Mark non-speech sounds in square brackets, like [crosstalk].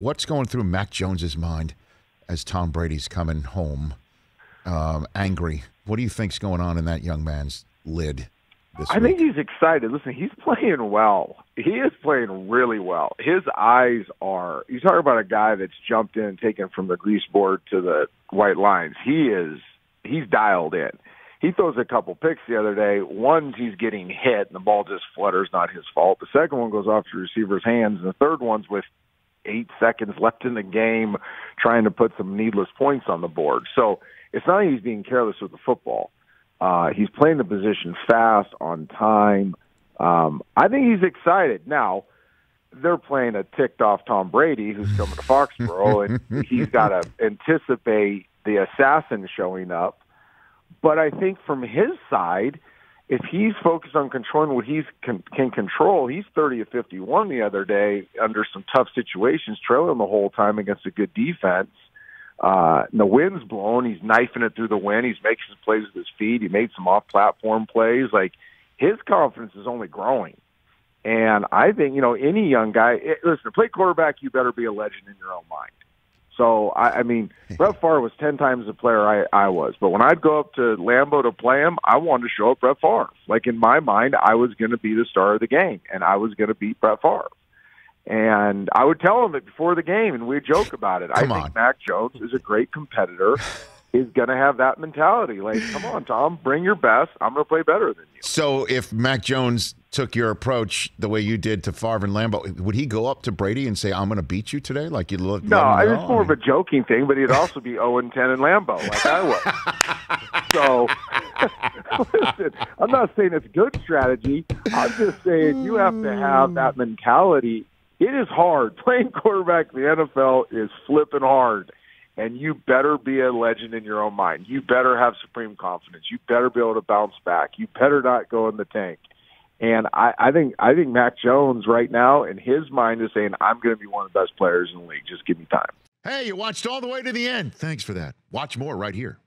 What's going through Mac Jones's mind as Tom Brady's coming home, um, angry? What do you think's going on in that young man's lid? I week? think he's excited. Listen, he's playing well. He is playing really well. His eyes are. You talk about a guy that's jumped in, and taken from the grease board to the white lines. He is. He's dialed in. He throws a couple picks the other day. One, he's getting hit, and the ball just flutters. Not his fault. The second one goes off the receiver's hands, and the third one's with eight seconds left in the game, trying to put some needless points on the board. So it's not like he's being careless with the football. Uh, he's playing the position fast, on time. Um, I think he's excited. Now, they're playing a ticked off Tom Brady who's coming to Foxborough, and [laughs] he's got to anticipate the assassin showing up. But I think from his side, if he's focused on controlling what he can, can control, he's 30 of 51 the other day under some tough situations, trailing the whole time against a good defense. Uh, the wind's blowing. He's knifing it through the wind. He's making some plays with his feet. He made some off-platform plays. Like his confidence is only growing. And I think you know any young guy. It, listen, to play quarterback, you better be a legend in your own mind. So I, I mean, [laughs] Brett Favre was ten times the player I, I was, but when I'd go up to Lambeau to play him, I wanted to show up Brett Favre. Like in my mind, I was going to be the star of the game, and I was going to beat Brett Favre. And I would tell him it before the game, and we'd joke about it. Come I on. think Mac Jones is a great competitor. is going to have that mentality. Like, come on, Tom, bring your best. I'm going to play better than you. So if Mac Jones took your approach the way you did to Favre and Lambeau, would he go up to Brady and say, "I'm going to beat you today"? Like you look? No, I- it's more of a joking thing, but he'd also be 0 and 10 in Lambeau, like I was. [laughs] so, [laughs] listen, I'm not saying it's good strategy. I'm just saying you have to have that mentality. It is hard. [laughs] Playing quarterback in the NFL is flipping hard. And you better be a legend in your own mind. You better have supreme confidence. You better be able to bounce back. You better not go in the tank. And I, I think I think Mac Jones right now in his mind is saying, I'm going to be one of the best players in the league. Just give me time. Hey, you watched all the way to the end. Thanks for that. Watch more right here.